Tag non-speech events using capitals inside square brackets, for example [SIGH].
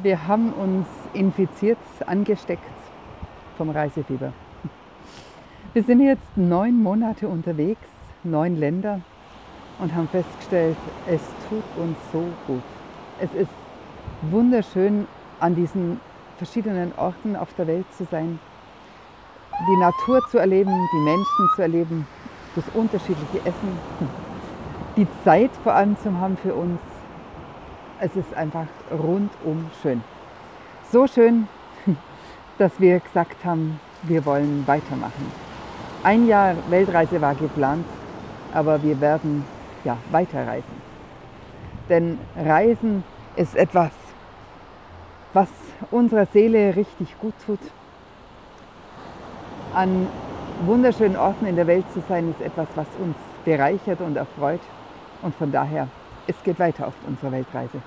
Wir haben uns infiziert, angesteckt vom Reisefieber. Wir sind jetzt neun Monate unterwegs, neun Länder und haben festgestellt, es tut uns so gut. Es ist wunderschön, an diesen verschiedenen Orten auf der Welt zu sein, die Natur zu erleben, die Menschen zu erleben, das unterschiedliche Essen, die Zeit vor allem zu haben für uns. Es ist einfach rundum schön. So schön, [LAUGHS] dass wir gesagt haben, wir wollen weitermachen. Ein Jahr Weltreise war geplant, aber wir werden ja, weiterreisen. Denn Reisen ist etwas, was unserer Seele richtig gut tut. An wunderschönen Orten in der Welt zu sein, ist etwas, was uns bereichert und erfreut. Und von daher, es geht weiter auf unserer Weltreise.